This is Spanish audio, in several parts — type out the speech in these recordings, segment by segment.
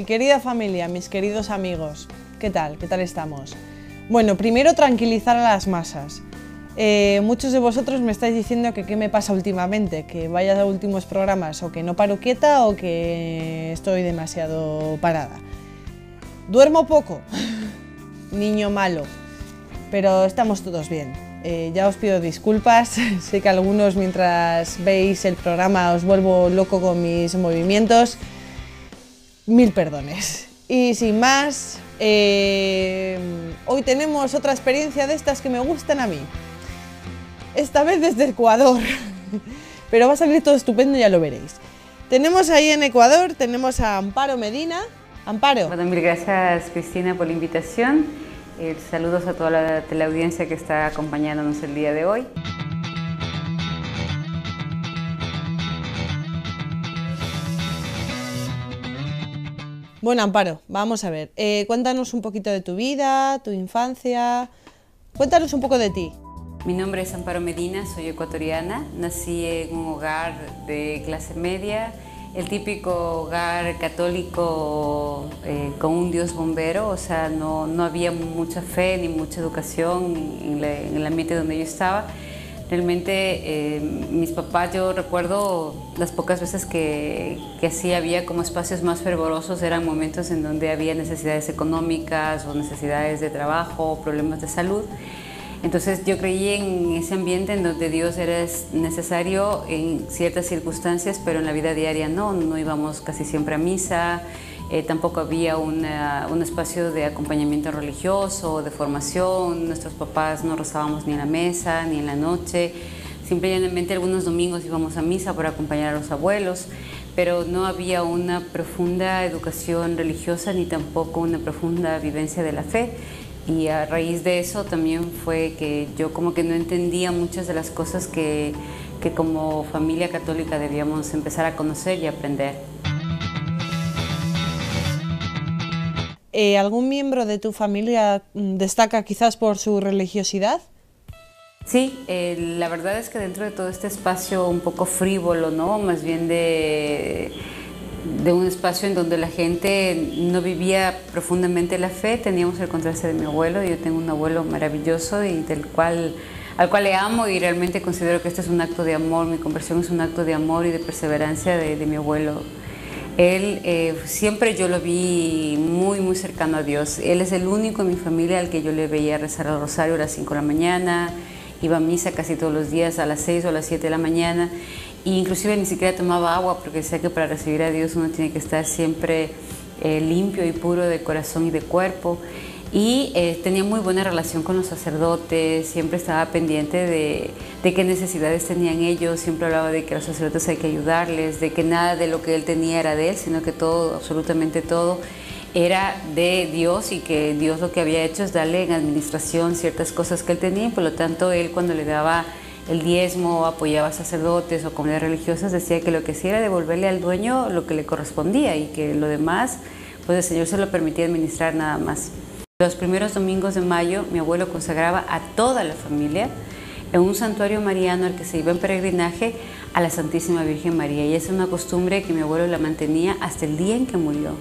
Mi querida familia, mis queridos amigos, ¿qué tal? ¿Qué tal estamos? Bueno, primero tranquilizar a las masas. Eh, muchos de vosotros me estáis diciendo que qué me pasa últimamente, que vaya a últimos programas o que no paro quieta o que estoy demasiado parada. Duermo poco, niño malo, pero estamos todos bien. Eh, ya os pido disculpas, sé que algunos mientras veis el programa os vuelvo loco con mis movimientos. Mil perdones. Y sin más, eh, hoy tenemos otra experiencia de estas que me gustan a mí esta vez desde Ecuador. Pero va a salir todo estupendo, ya lo veréis. Tenemos ahí en Ecuador, tenemos a Amparo Medina. Amparo. Bueno, mil gracias Cristina por la invitación. Eh, saludos a toda la teleaudiencia que está acompañándonos el día de hoy. Bueno, Amparo, vamos a ver. Eh, cuéntanos un poquito de tu vida, tu infancia. Cuéntanos un poco de ti. Mi nombre es Amparo Medina, soy ecuatoriana. Nací en un hogar de clase media, el típico hogar católico eh, con un dios bombero, o sea, no, no, había mucha fe ni mucha educación en, el ambiente donde yo estaba. Realmente eh, mis papás, yo recuerdo las pocas veces que, que así había como espacios más fervorosos, eran momentos en donde había necesidades económicas o necesidades de trabajo, problemas de salud. Entonces yo creí en ese ambiente en donde Dios era necesario en ciertas circunstancias, pero en la vida diaria no, no íbamos casi siempre a misa, eh, tampoco había un espacio de acompañamiento religioso, de formación, nuestros papás no rezábamos ni en la mesa, ni en la noche, simplemente algunos domingos íbamos a misa para acompañar a los abuelos, pero no había una profunda educación religiosa ni tampoco una profunda vivencia de la fe. Y a raíz de eso también fue que yo como que no entendía muchas de las cosas que, que como familia católica debíamos empezar a conocer y aprender. Eh, ¿Algún miembro de tu familia mm, destaca quizás por su religiosidad? Sí, eh, la verdad es que dentro de todo este espacio un poco frívolo, ¿no? Más bien de de un espacio en donde la gente no vivía profundamente la fe, teníamos el contraste de mi abuelo, yo tengo un abuelo maravilloso y del cual, al cual le amo y realmente considero que este es un acto de amor, mi conversión es un acto de amor y de perseverancia de, mi abuelo. Él eh, siempre yo lo vi muy, muy cercano a Dios. Él es el único en mi familia al que yo le veía rezar el rosario a las 5 de la mañana, iba a misa casi todos los días a las 6 o a las 7 de la mañana inclusive ni siquiera tomaba agua porque sé que para recibir a Dios uno tiene que estar siempre eh, limpio y puro de corazón y de cuerpo. Y eh, tenía muy buena relación con los sacerdotes, siempre estaba pendiente de, qué necesidades tenían ellos, siempre hablaba de que los sacerdotes hay que ayudarles, de que nada de lo que él tenía era de él, sino que todo, absolutamente todo, era de Dios y que Dios lo que había hecho es darle en administración ciertas cosas que él tenía y por lo tanto él cuando le daba el diezmo, apoyaba a sacerdotes o comunidades religiosas, decía que lo que hacía era devolverle al dueño lo que le correspondía y que lo demás, pues el Señor se lo permitía administrar nada más. Los primeros domingos de mayo, mi abuelo consagraba a toda la familia en un santuario mariano al que se iba en peregrinaje a la Santísima Virgen María. Y es una costumbre que mi abuelo la mantenía hasta el día en que murió.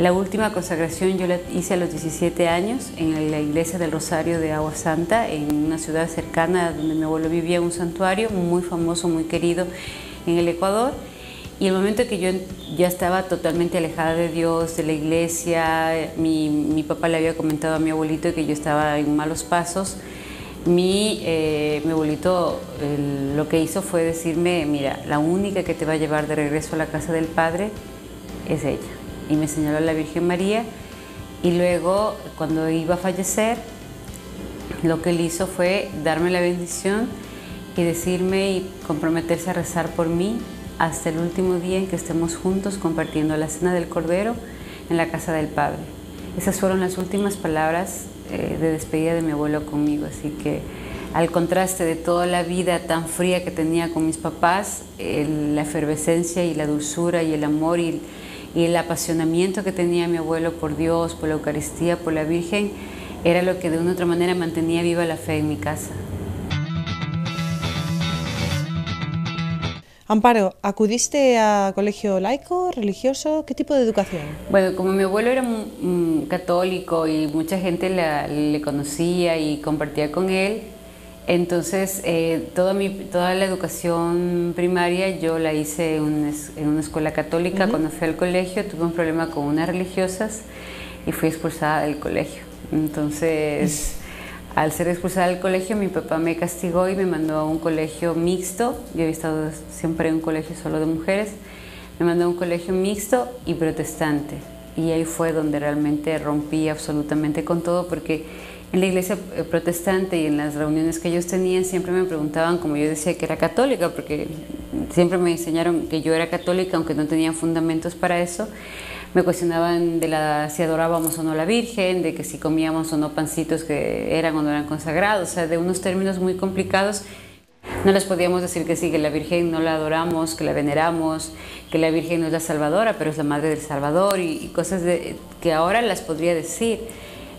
La última consagración yo la hice a los 17 años en la iglesia del Rosario de Agua Santa, en una ciudad cercana donde mi abuelo vivía, un santuario muy famoso, muy querido en el Ecuador. Y el momento que yo ya estaba totalmente alejada de Dios, de la iglesia, mi, papá le había comentado a mi abuelito que yo estaba en malos pasos, mi, eh, mi abuelito lo que hizo fue decirme, mira, la única que te va a llevar de regreso a la casa del Padre es ella y me señaló a la Virgen María. Y luego cuando iba a fallecer lo que él hizo fue darme la bendición y decirme y comprometerse a rezar por mí hasta el último día en que estemos juntos compartiendo la cena del Cordero en la casa del Padre. Esas fueron las últimas palabras eh, de despedida de mi abuelo conmigo, así que al contraste de toda la vida tan fría que tenía con mis papás, la efervescencia y la dulzura y el amor y y el apasionamiento que tenía mi abuelo por Dios, por la Eucaristía, por la Virgen, era lo que de una u otra manera mantenía viva la fe en mi casa. Amparo, ¿acudiste a colegio laico, religioso? ¿Qué tipo de educación? Bueno, como mi abuelo era católico y mucha gente le conocía y compartía con él, entonces eh, toda, mi, toda la educación primaria yo la hice en una, escuela católica. Cuando fui al colegio tuve un problema con unas religiosas y fui expulsada del colegio. Entonces... Al ser expulsada del colegio, mi papá me castigó y me mandó a un colegio mixto. Yo había estado siempre en un colegio solo de mujeres. Me mandó a un colegio mixto y protestante. Y ahí fue donde realmente rompí absolutamente con todo, porque en la iglesia eh, protestante y en las reuniones que ellos tenían siempre me preguntaban, como yo decía que era católica, porque siempre me enseñaron que yo era católica, aunque no tenían fundamentos para eso me cuestionaban de la, si adorábamos o no a la Virgen, de que si comíamos o no pancitos que eran o no eran consagrados, o sea, de unos términos muy complicados. No les podíamos decir que sí, que la Virgen no la adoramos, que la veneramos, que la Virgen no es la Salvadora, pero es la Madre del Salvador y, cosas de, que ahora las podría decir.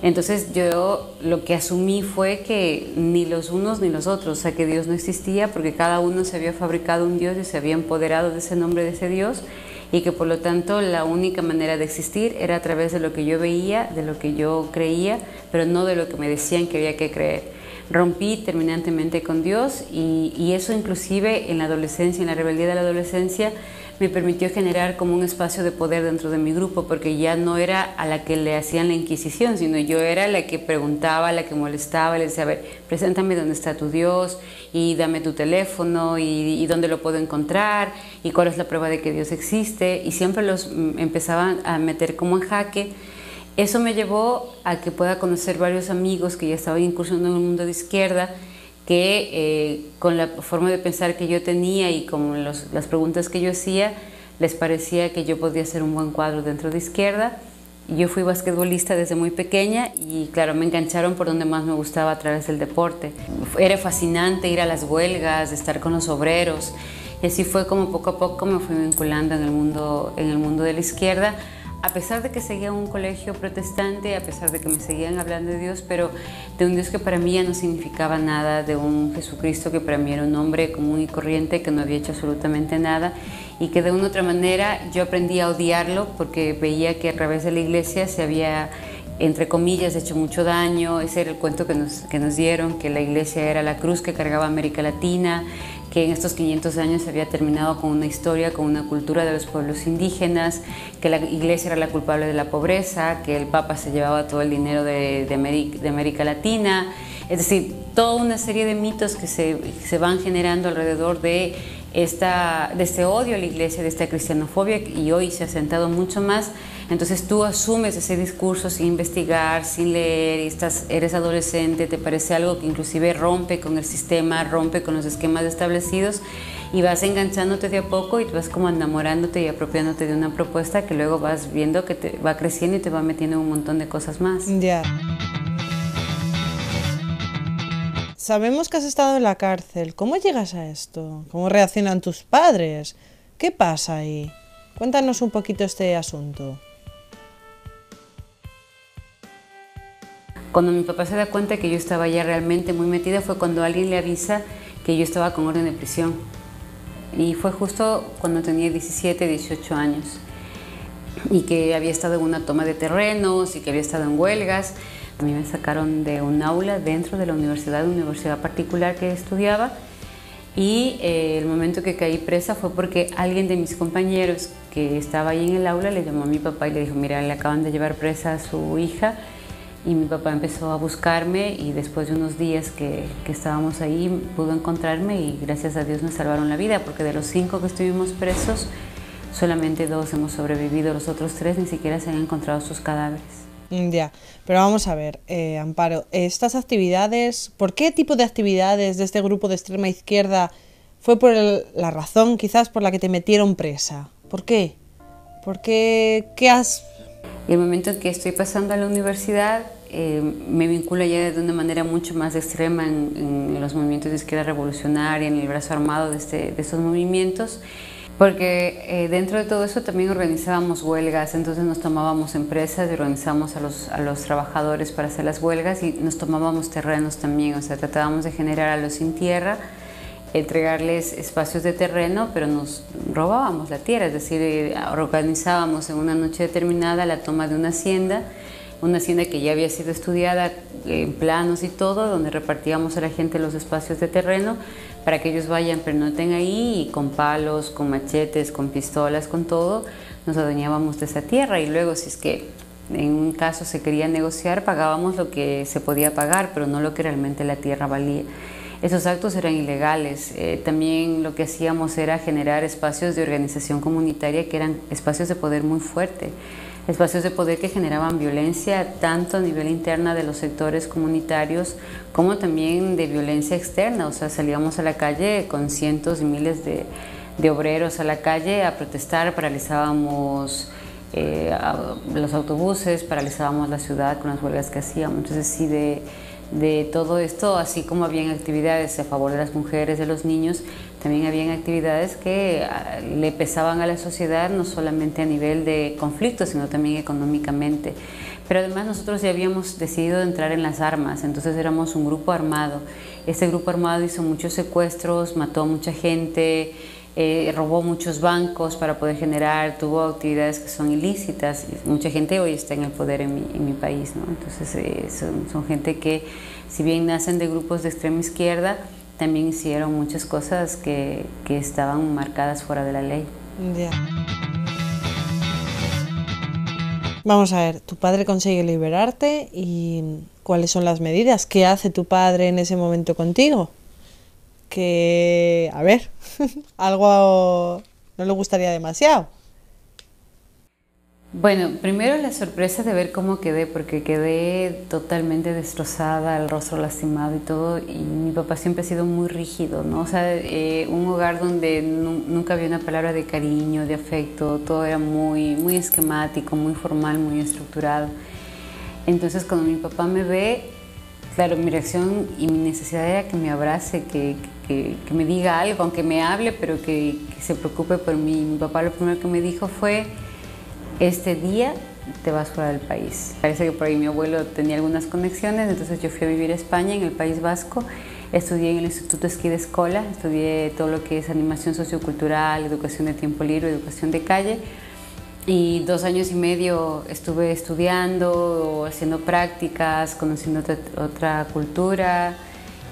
Entonces yo lo que asumí fue que ni los unos ni los otros, o sea, que Dios no existía porque cada uno se había fabricado un Dios y se había empoderado de ese nombre de ese Dios y que por lo tanto la única manera de existir era a través de lo que yo veía, de lo que yo creía, pero no de lo que me decían que había que creer. Rompí terminantemente con Dios y, eso inclusive en la adolescencia, en la rebeldía de la adolescencia, me permitió generar como un espacio de poder dentro de mi grupo, porque ya no era a la que le hacían la Inquisición, sino yo era la que preguntaba, la que molestaba, le decía, a ver, preséntame dónde está tu Dios y dame tu teléfono y, dónde lo puedo encontrar y cuál es la prueba de que Dios existe y siempre los mm, empezaban a meter como en jaque. Eso me llevó a que pueda conocer varios amigos que ya estaban incursionando en el mundo de izquierda que eh, con la forma de pensar que yo tenía y con las preguntas que yo hacía, les parecía que yo podía ser un buen cuadro dentro de izquierda. Yo fui basquetbolista desde muy pequeña y claro, me engancharon por donde más me gustaba a través del deporte. Era fascinante ir a las huelgas, estar con los obreros. Y así fue como poco a poco me fui vinculando en el mundo, en el mundo de la izquierda a pesar de que seguía un colegio protestante, a pesar de que me seguían hablando de Dios, pero de un Dios que para mí ya no significaba nada, de un Jesucristo que para mí era un hombre común y corriente, que no había hecho absolutamente nada y que de una u otra manera yo aprendí a odiarlo porque veía que a través de la iglesia se había entre comillas, hecho mucho daño. Ese era el cuento que nos, que nos dieron, que la iglesia era la cruz que cargaba América Latina, que en estos 500 años se había terminado con una historia, con una cultura de los pueblos indígenas, que la iglesia era la culpable de la pobreza, que el Papa se llevaba todo el dinero de, América, Latina. Es decir, toda una serie de mitos que se, se van generando alrededor de, esta, de este odio a la iglesia, de esta cristianofobia, y hoy se ha sentado mucho más entonces tú asumes ese discurso sin investigar, sin leer, y estás, eres adolescente, te parece algo que inclusive rompe con el sistema, rompe con los esquemas establecidos y vas enganchándote de a poco y vas como enamorándote y apropiándote de una propuesta que luego vas viendo que te va creciendo y te va metiendo un montón de cosas más. Ya. Sabemos que has estado en la cárcel. ¿Cómo llegas a esto? ¿Cómo reaccionan tus padres? ¿Qué pasa ahí? Cuéntanos un poquito este asunto. Cuando mi papá se da cuenta que yo estaba ya realmente muy metida fue cuando alguien le avisa que yo estaba con orden de prisión. Y fue justo cuando tenía 17, 18 años. Y que había estado en una toma de terrenos y que había estado en huelgas. A mí me sacaron de un aula dentro de la universidad, una universidad particular que estudiaba. Y eh, el momento que caí presa fue porque alguien de mis compañeros que estaba ahí en el aula le llamó a mi papá y le dijo, mira, le acaban de llevar presa a su hija y mi papá empezó a buscarme y después de unos días que, que, estábamos ahí pudo encontrarme y gracias a Dios me salvaron la vida porque de los cinco que estuvimos presos solamente dos hemos sobrevivido, los otros tres ni siquiera se han encontrado sus cadáveres. Mm, ya, pero vamos a ver, eh, Amparo, estas actividades, ¿por qué tipo de actividades de este grupo de extrema izquierda fue por la razón quizás por la que te metieron presa? ¿Por qué? ¿Por qué? ¿Qué has...? Y el momento en que estoy pasando a la universidad, eh, me vincula ya de una manera mucho más extrema en, los movimientos de izquierda revolucionaria, en el brazo armado de, este, estos movimientos, porque eh, dentro de todo eso también organizábamos huelgas, entonces nos tomábamos empresas y organizábamos a los, a los trabajadores para hacer las huelgas y nos tomábamos terrenos también, o sea, tratábamos de generar a los sin tierra entregarles espacios de terreno, pero nos robábamos la tierra, es decir, eh, organizábamos en una noche determinada la toma de una hacienda, una hacienda que ya había sido estudiada en planos y todo, donde repartíamos a la gente los espacios de terreno para que ellos vayan, pernoten ahí y con palos, con machetes, con pistolas, con todo, nos adueñábamos de esa tierra y luego si es que en un caso se quería negociar, pagábamos lo que se podía pagar, pero no lo que realmente la tierra valía. Esos actos eran ilegales. Eh, también lo que hacíamos era generar espacios de organización comunitaria que eran espacios de poder muy fuerte, espacios de poder que generaban violencia tanto a nivel interna de los sectores comunitarios como también de violencia externa. O sea, salíamos a la calle con cientos y miles de, obreros a la calle a protestar, paralizábamos eh, los autobuses, paralizábamos la ciudad con las huelgas que hacíamos. Entonces, sí, de, de todo esto, así como habían actividades a favor de las mujeres, de los niños, también habían actividades que ah, le pesaban a la sociedad, no solamente a nivel de conflicto, sino también económicamente. Pero además nosotros ya habíamos decidido entrar en las armas, entonces éramos un grupo armado. Este grupo armado hizo muchos secuestros, mató a mucha gente, eh, robó muchos bancos para poder generar, tuvo actividades que son ilícitas. Mucha gente hoy está en el poder en mi, país. Entonces eh, son, gente que, si bien nacen de grupos de extrema izquierda, también hicieron muchas cosas que, que estaban marcadas fuera de la ley. Vamos a ver, tu padre consigue liberarte y cuáles son las medidas. ¿Qué hace tu padre en ese momento contigo? que, a ver, algo no le gustaría demasiado. Bueno, primero la sorpresa de ver cómo quedé, porque quedé totalmente destrozada, el rostro lastimado y todo, y mi papá siempre ha sido muy rígido, ¿no? O sea, eh, un hogar donde nunca había una palabra de cariño, de afecto, todo era muy, muy esquemático, muy formal, muy estructurado. Entonces cuando mi papá me ve, claro, mi reacción y mi necesidad era que me abrace, que, que, me diga algo, aunque me hable, pero que, se preocupe por mí. Mi papá lo primero que me dijo fue, este día te vas fuera del país. Parece que por ahí mi abuelo tenía algunas conexiones, entonces yo fui a vivir a España, en el País Vasco. Estudié en el Instituto Esquí de Escola, estudié todo lo que es animación sociocultural, educación de tiempo libre, educación de calle. Y dos años y medio estuve estudiando, haciendo prácticas, conociendo otra, otra cultura,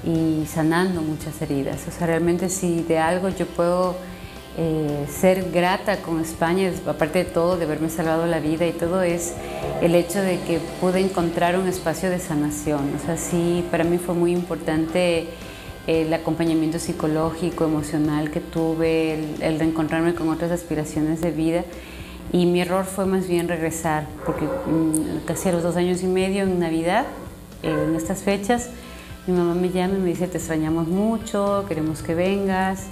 y sanando muchas heridas. O sea, realmente si de algo yo puedo eh, ser grata con España, aparte de todo, de haberme salvado la vida y todo, es el hecho de que pude encontrar un espacio de sanación. O sea, sí, para mí fue muy importante el acompañamiento psicológico, emocional que tuve, el, reencontrarme con otras aspiraciones de vida. Y mi error fue más bien regresar, porque mm, casi a los dos años y medio en Navidad, en estas fechas, mi mamá me llama y me dice, te extrañamos mucho, queremos que vengas.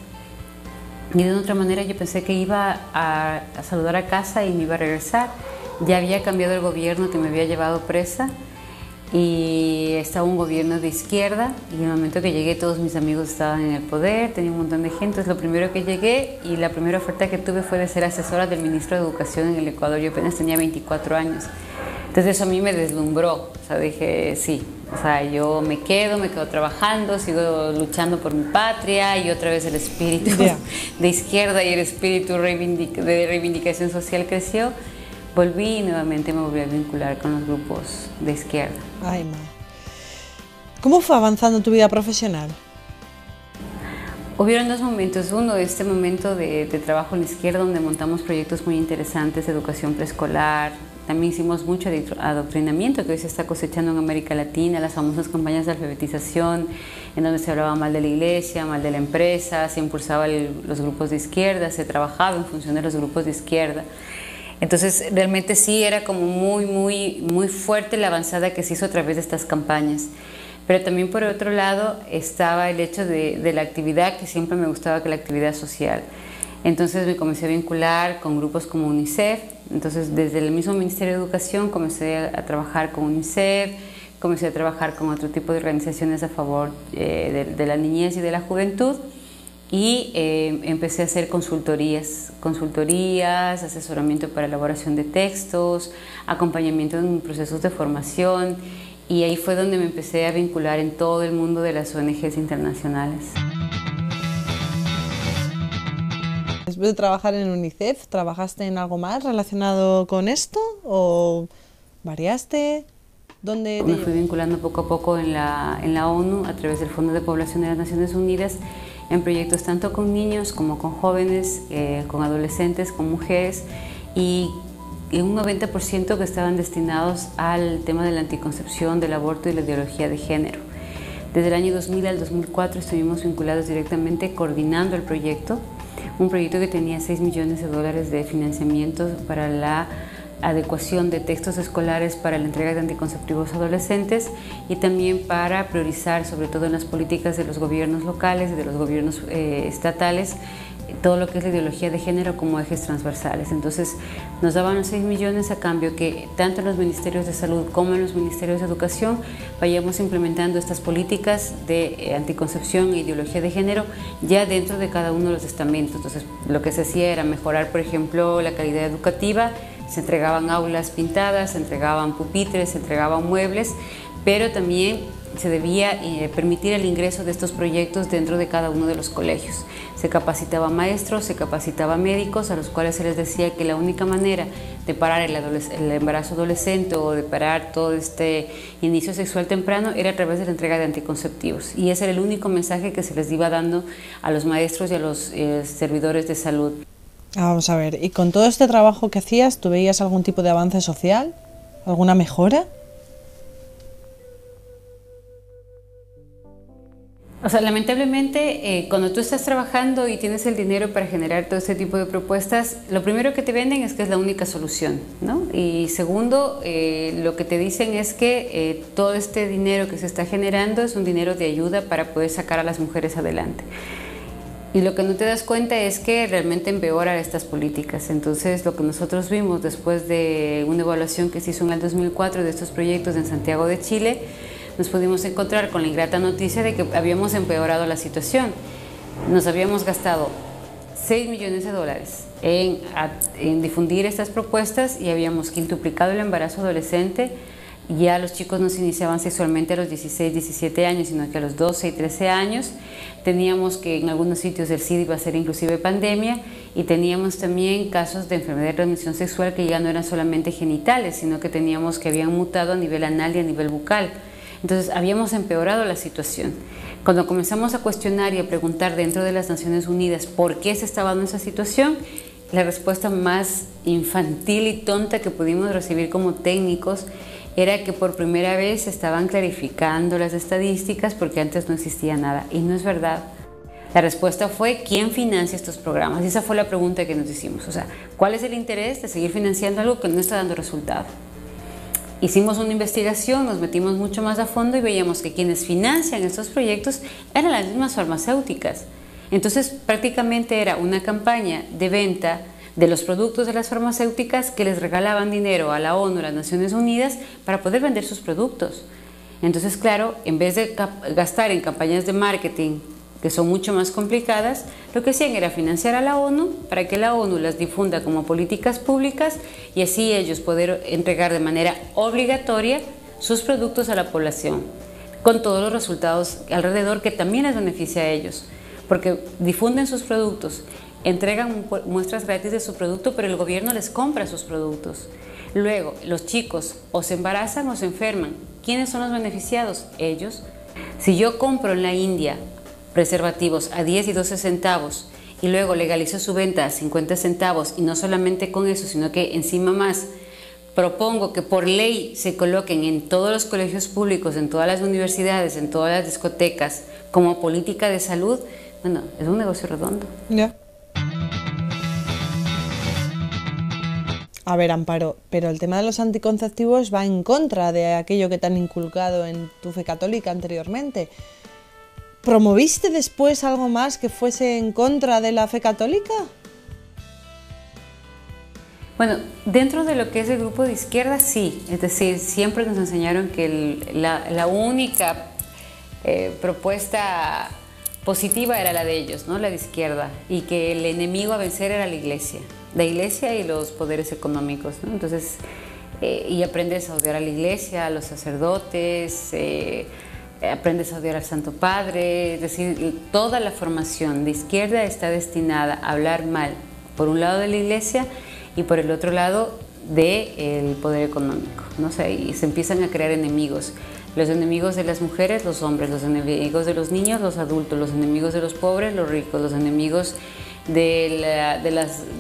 Y de otra manera yo pensé que iba a, saludar a casa y me iba a regresar. Ya había cambiado el gobierno que me había llevado presa y estaba un gobierno de izquierda y en el momento que llegué todos mis amigos estaban en el poder, tenía un montón de gente, es lo primero que llegué y la primera oferta que tuve fue de ser asesora del ministro de Educación en el Ecuador, yo apenas tenía 24 años. Entonces eso a mí me deslumbró, o sea, dije, sí, o sea, yo me quedo, me quedo trabajando, sigo luchando por mi patria y otra vez el espíritu de izquierda y el espíritu de reivindicación social creció. Volví y nuevamente me volví a vincular con los grupos de izquierda. Ay, ma. ¿Cómo fue avanzando tu vida profesional? Hubieron dos momentos. Uno, este momento de, de trabajo en la izquierda, donde montamos proyectos muy interesantes de educación preescolar, también hicimos mucho adoctrinamiento que hoy se está cosechando en América Latina, las famosas campañas de alfabetización, en donde se hablaba mal de la iglesia, mal de la empresa, se impulsaba los grupos de izquierda, se trabajaba en función de los grupos de izquierda. Entonces, realmente sí era como muy, muy, muy fuerte la avanzada que se hizo a través de estas campañas. Pero también por otro lado estaba el hecho de, de la actividad, que siempre me gustaba que la actividad social. Entonces me comencé a vincular con grupos como UNICEF, entonces desde el mismo Ministerio de Educación comencé a, trabajar con UNICEF, comencé a trabajar con otro tipo de organizaciones a favor eh, de, la niñez y de la juventud. Y eh, empecé a hacer consultorías, consultorías, asesoramiento para elaboración de textos, acompañamiento en procesos de formación y ahí fue donde me empecé a vincular en todo el mundo de las ONGs internacionales. después de trabajar en UNICEF, ¿trabajaste en algo más relacionado con esto o variaste? ¿Dónde Me fui vinculando poco a poco en la, en la ONU a través del Fondo de Población de las Naciones Unidas en proyectos tanto con niños como con jóvenes, eh, con adolescentes, con mujeres y un 90% que estaban destinados al tema de la anticoncepción, del aborto y la ideología de género. Desde el año 2000 al 2004 estuvimos vinculados directamente coordinando el proyecto, un proyecto que tenía 6 millones de dólares de financiamiento para la adecuación de textos escolares para la entrega de anticonceptivos adolescentes y también para priorizar, sobre todo en las políticas de los gobiernos locales y de los gobiernos eh, estatales, todo lo que es la ideología de género como ejes transversales. Entonces nos daban los 6 millones a cambio que tanto en los ministerios de salud como en los ministerios de educación vayamos implementando estas políticas de eh, anticoncepción e ideología de género ya dentro de cada uno de los estamentos. Entonces lo que se hacía era mejorar, por ejemplo, la calidad educativa, se entregaban aulas pintadas, se entregaban pupitres, se entregaban muebles, pero también se debía eh, permitir el ingreso de estos proyectos dentro de cada uno de los colegios. Se capacitaba maestros, se capacitaba médicos, a los cuales se les decía que la única manera de parar el, embarazo adolescente o de parar todo este inicio sexual temprano era a través de la entrega de anticonceptivos. Y ese era el único mensaje que se les iba dando a los maestros y a los eh, servidores de salud. Vamos a ver, ¿y con todo este trabajo que hacías, tú veías algún tipo de avance social? ¿Alguna mejora? O sea, lamentablemente, eh, cuando tú estás trabajando y tienes el dinero para generar todo este tipo de propuestas, lo primero que te venden es que es la única solución, ¿no? Y segundo, eh, lo que te dicen es que eh, todo este dinero que se está generando es un dinero de ayuda para poder sacar a las mujeres adelante. Y lo que no te das cuenta es que realmente empeora estas políticas. Entonces, lo que nosotros vimos después de una evaluación que se hizo en el 2004 de estos proyectos en Santiago de Chile, nos pudimos encontrar con la ingrata noticia de que habíamos empeorado la situación. Nos habíamos gastado 6 millones de dólares en, en difundir estas propuestas y habíamos quintuplicado el embarazo adolescente ya los chicos no se iniciaban sexualmente a los 16, 17 años, sino que a los 12 y 13 años. Teníamos que en algunos sitios el SIDA iba a ser inclusive pandemia y teníamos también casos de enfermedad de transmisión sexual que ya no eran solamente genitales, sino que teníamos que habían mutado a nivel anal y a nivel bucal. Entonces habíamos empeorado la situación. Cuando comenzamos a cuestionar y a preguntar dentro de las Naciones Unidas por qué se estaba dando esa situación, la respuesta más infantil y tonta que pudimos recibir como técnicos era que por primera vez estaban clarificando las estadísticas porque antes no existía nada. Y no es verdad. La respuesta fue, ¿quién financia estos programas? Y esa fue la pregunta que nos hicimos. O sea, ¿cuál es el interés de seguir financiando algo que no está dando resultado? Hicimos una investigación, nos metimos mucho más a fondo y veíamos que quienes financian estos proyectos eran las mismas farmacéuticas. Entonces, prácticamente era una campaña de venta de los productos de las farmacéuticas que les regalaban dinero a la ONU, a las Naciones Unidas, para poder vender sus productos. Entonces, claro, en vez de gastar en campañas de marketing que son mucho más complicadas, lo que hacían era financiar a la ONU para que la ONU las difunda como políticas públicas y así ellos poder entregar de manera obligatoria sus productos a la población, con todos los resultados alrededor que también les beneficia a ellos, porque difunden sus productos entregan muestras gratis de su producto, pero el gobierno les compra sus productos. Luego, los chicos o se embarazan o se enferman. ¿Quiénes son los beneficiados? Ellos. Si yo compro en la India preservativos a 10 y 12 centavos y luego legalizo su venta a 50 centavos y no solamente con eso, sino que encima más propongo que por ley se coloquen en todos los colegios públicos, en todas las universidades, en todas las discotecas como política de salud, bueno, es un negocio redondo. Ya. A ver, Amparo, pero el tema de los anticonceptivos va en contra de aquello que te han inculcado en tu fe católica anteriormente. ¿Promoviste después algo más que fuese en contra de la fe católica? Bueno, dentro de lo que es el grupo de izquierda, sí. Es decir, siempre nos enseñaron que la, única eh, propuesta positiva era la de ellos, ¿no? la de izquierda, y que el enemigo a vencer era la iglesia la iglesia y los poderes económicos. Entonces, eh, y aprendes a odiar a la iglesia, a los sacerdotes, eh, aprendes a odiar al Santo Padre, es decir, toda la formación de izquierda está destinada a hablar mal por un lado de la iglesia y por el otro lado del poder económico. ¿no? sé y se empiezan a crear enemigos. Los enemigos de las mujeres, los hombres, los enemigos de los niños, los adultos, los enemigos de los pobres, los ricos, los enemigos de, de,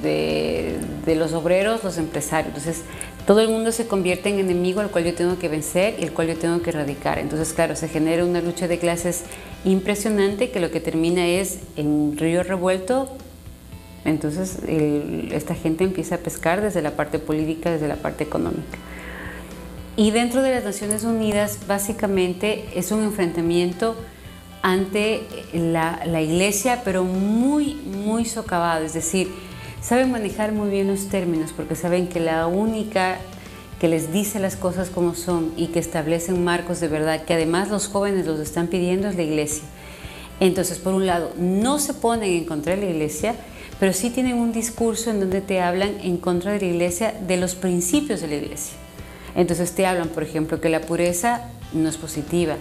de, de, los obreros, los empresarios. Entonces, todo el mundo se convierte en enemigo al cual yo tengo que vencer y el cual yo tengo que erradicar. Entonces, claro, se genera una lucha de clases impresionante que lo que termina es en río revuelto. Entonces, esta gente empieza a pescar desde la parte política, desde la parte económica. Y dentro de las Naciones Unidas, básicamente es un enfrentamiento ante la, iglesia, pero muy, muy socavado. Es decir, saben manejar muy bien los términos porque saben que la única que les dice las cosas como son y que establecen marcos de verdad, que además los jóvenes los están pidiendo, es la iglesia. Entonces, por un lado, no se ponen en contra de la iglesia, pero sí tienen un discurso en donde te hablan en contra de la iglesia, de los principios de la iglesia. Entonces te hablan, por ejemplo, que la pureza no es positiva,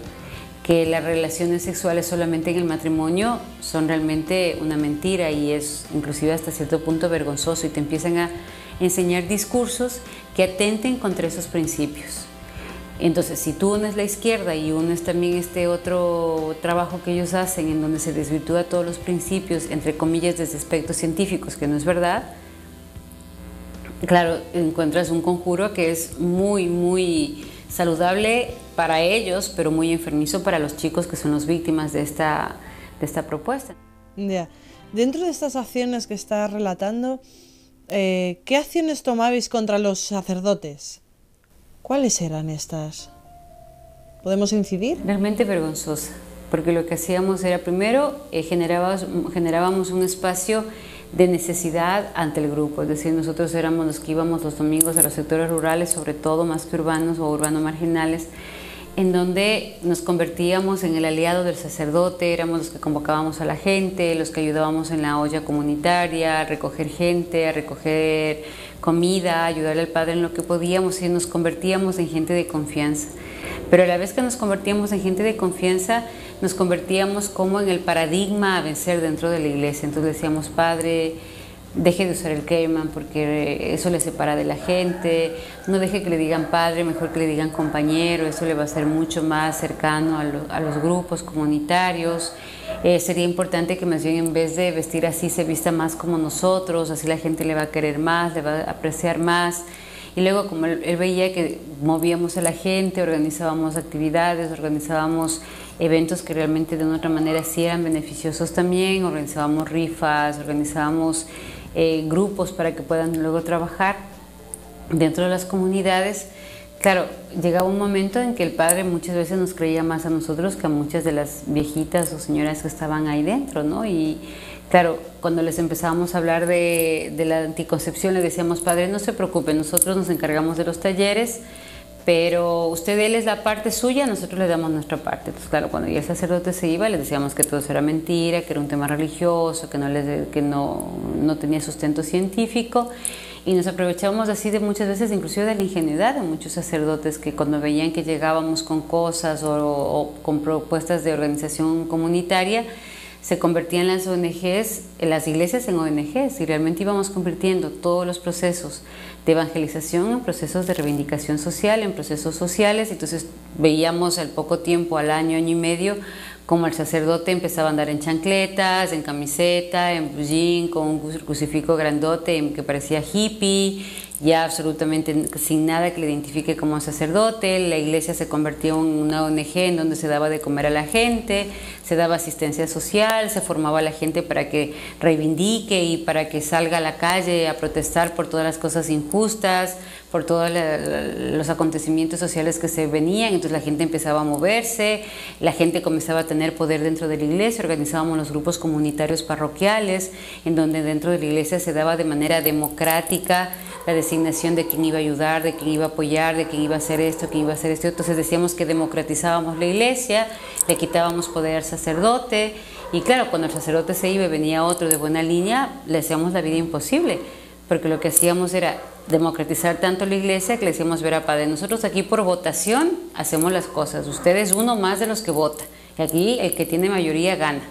que las relaciones sexuales solamente en el matrimonio son realmente una mentira y es inclusive hasta cierto punto vergonzoso y te empiezan a enseñar discursos que atenten contra esos principios. Entonces, si tú unes la izquierda y unes también este otro trabajo que ellos hacen en donde se desvirtúa todos los principios, entre comillas, desde aspectos científicos, que no es verdad, claro, encuentras un conjuro que es muy, muy saludable para ellos, pero muy enfermizo para los chicos que son las víctimas de esta, de esta propuesta. Ya. Dentro de estas acciones que estás relatando, eh, ¿qué acciones tomabais contra los sacerdotes? ¿Cuáles eran estas? ¿Podemos incidir? Realmente vergonzosa, porque lo que hacíamos era primero eh, generábamos, generábamos un espacio de necesidad ante el grupo, es decir, nosotros éramos los que íbamos los domingos a los sectores rurales, sobre todo más que urbanos o urbanos marginales, en donde nos convertíamos en el aliado del sacerdote, éramos los que convocábamos a la gente, los que ayudábamos en la olla comunitaria, a recoger gente, a recoger comida, a ayudarle al Padre en lo que podíamos y nos convertíamos en gente de confianza. Pero a la vez que nos convertíamos en gente de confianza, nos convertíamos como en el paradigma a vencer dentro de la iglesia. Entonces decíamos, Padre, deje de usar el Keyman porque eso le separa de la gente, no deje que le digan padre, mejor que le digan compañero, eso le va a ser mucho más cercano a, a los grupos comunitarios. Eh, sería importante que más bien en vez de vestir así se vista más como nosotros, así la gente le va a querer más, le va a apreciar más. Y luego como él veía que movíamos a la gente, organizábamos actividades, organizábamos eventos que realmente de una otra manera sí eran beneficiosos también, organizábamos rifas, organizábamos eh, grupos para que puedan luego trabajar dentro de las comunidades. Claro, llegaba un momento en que el padre muchas veces nos creía más a nosotros que a muchas de las viejitas o señoras que estaban ahí dentro, ¿no? Y claro, cuando les empezábamos a hablar de, de la anticoncepción, le decíamos, padre, no se preocupe, nosotros nos encargamos de los talleres, pero usted él es la parte suya, nosotros le damos nuestra parte. Entonces, claro, cuando ya el sacerdote se iba, le decíamos que todo eso era mentira, que era un tema religioso, que no, les, que no, no tenía sustento científico. Y nos aprovechábamos así de muchas veces, inclusive de la ingenuidad de muchos sacerdotes que cuando veían que llegábamos con cosas o con propuestas de organización comunitaria, se convertían las ONGs, las iglesias en ONGs y realmente íbamos convirtiendo todos los procesos de evangelización en procesos de reivindicación social, en procesos sociales. Entonces veíamos al poco tiempo, al año, año y medio, como el sacerdote empezaba a andar en chancletas, en camiseta, en jean, con un crucifijo grandote que parecía hippie, ya absolutamente sin nada que le identifique como sacerdote. La iglesia se convirtió en una ONG en donde se daba de comer a la gente, se daba asistencia social, se formaba a la gente para que reivindique y para que salga a la calle a protestar por todas las cosas injustas, por todos los acontecimientos sociales que se venían, entonces la gente empezaba a moverse, la gente comenzaba a tener poder dentro de la iglesia, organizábamos los grupos comunitarios parroquiales, en donde dentro de la iglesia se daba de manera democrática la designación de quién iba a ayudar, de quién iba a apoyar, de quién iba a hacer esto, quién iba a hacer esto. Entonces decíamos que democratizábamos la iglesia, le quitábamos poder al sacerdote y claro, cuando el sacerdote se iba y venía otro de buena línea, le hacíamos la vida imposible, porque lo que hacíamos era democratizar tanto la iglesia que le decíamos, ver a Padre, nosotros aquí por votación hacemos las cosas, usted es uno más de los que vota, y aquí el que tiene mayoría gana.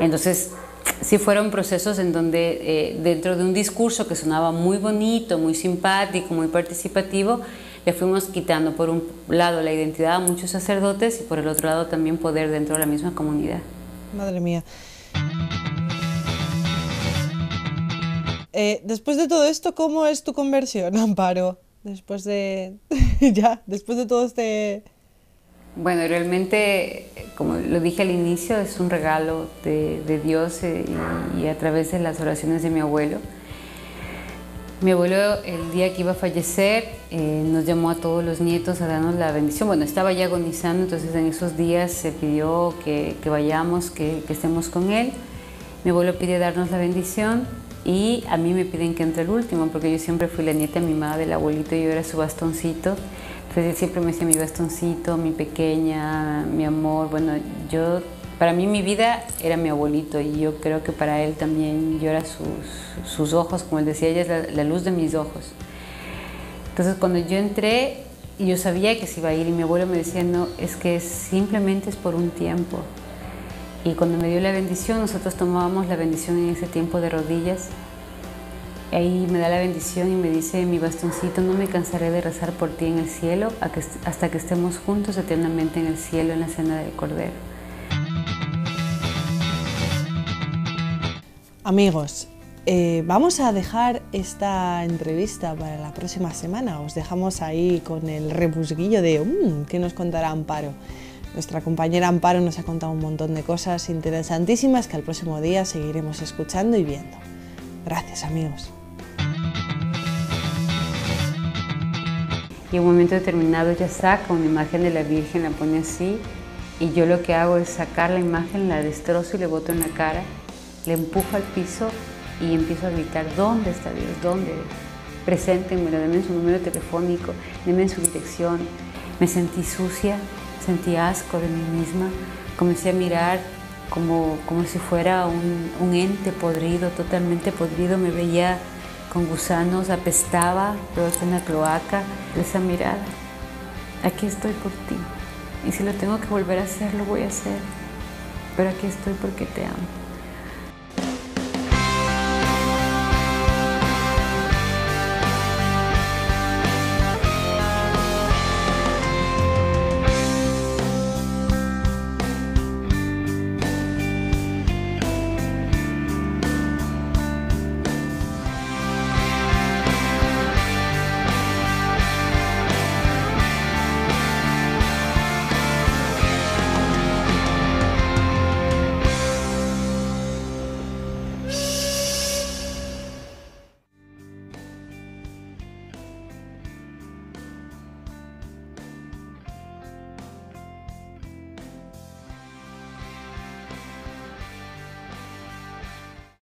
Entonces, sí fueron procesos en donde eh, dentro de un discurso que sonaba muy bonito, muy simpático, muy participativo, le fuimos quitando por un lado la identidad a muchos sacerdotes y por el otro lado también poder dentro de la misma comunidad. Madre mía. Eh, después de todo esto, ¿cómo es tu conversión, Amparo? Después de. ya, después de todo este. Bueno, realmente, como lo dije al inicio, es un regalo de, Dios eh, y, a través de las oraciones de mi abuelo. Mi abuelo, el día que iba a fallecer, eh, nos llamó a todos los nietos a darnos la bendición. Bueno, estaba ya agonizando, entonces en esos días se pidió que, vayamos, que, que estemos con él. Mi abuelo pidió darnos la bendición y a mí me piden que entre el último, porque yo siempre fui la nieta mimada del abuelito, yo era su bastoncito. Entonces él siempre me decía mi bastoncito, mi pequeña, mi amor. Bueno, yo, para mí mi vida era mi abuelito y yo creo que para él también yo era sus, sus ojos, como él decía, ella es la, la luz de mis ojos. Entonces cuando yo entré, yo sabía que se iba a ir y mi abuelo me decía, no, es que simplemente es por un tiempo. Y cuando me dio la bendición, nosotros tomábamos la bendición en ese tiempo de rodillas. Ahí me da la bendición y me dice, mi bastoncito, no me cansaré de rezar por ti en el cielo hasta que estemos juntos eternamente en el cielo en la cena del Cordero. Amigos, eh, vamos a dejar esta entrevista para la próxima semana. Os dejamos ahí con el rebusguillo de mmm, qué nos contará Amparo. Nuestra compañera Amparo nos ha contado un montón de cosas interesantísimas que al próximo día seguiremos escuchando y viendo. Gracias amigos. Y en un momento determinado ella saca una imagen de la Virgen, la pone así, y yo lo que hago es sacar la imagen, la destrozo y le boto en la cara, le empujo al piso y empiezo a gritar, ¿dónde está Dios? ¿Dónde? Preséntenmelo, denme su número telefónico, denme su dirección. Me sentí sucia, sentí asco de mí misma, comencé a mirar como, como si fuera un, un ente podrido, totalmente podrido, me veía con gusanos, apestaba, pero es una cloaca, esa mirada. Aquí estoy por ti. Y si lo tengo que volver a hacer, lo voy a hacer. Pero aquí estoy porque te amo.